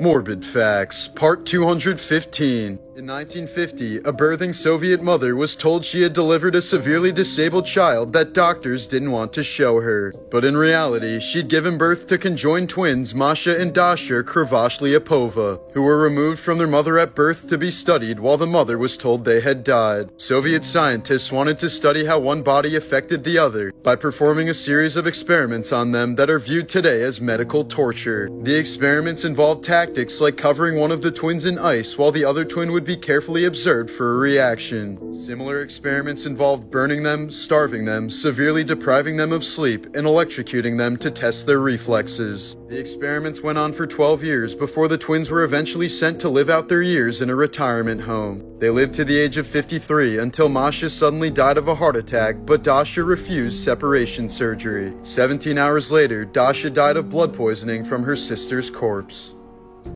Morbid Facts, Part 215. In 1950, a birthing Soviet mother was told she had delivered a severely disabled child that doctors didn't want to show her. But in reality, she'd given birth to conjoined twins Masha and Dasha Krivoshlyapova, who were removed from their mother at birth to be studied while the mother was told they had died. Soviet scientists wanted to study how one body affected the other by performing a series of experiments on them that are viewed today as medical torture. The experiments involved tactics like covering one of the twins in ice while the other twin would be carefully observed for a reaction. Similar experiments involved burning them, starving them, severely depriving them of sleep, and electrocuting them to test their reflexes. The experiments went on for 12 years before the twins were eventually sent to live out their years in a retirement home. They lived to the age of 53 until Masha suddenly died of a heart attack, but Dasha refused separation surgery. 17 hours later, Dasha died of blood poisoning from her sister's corpse.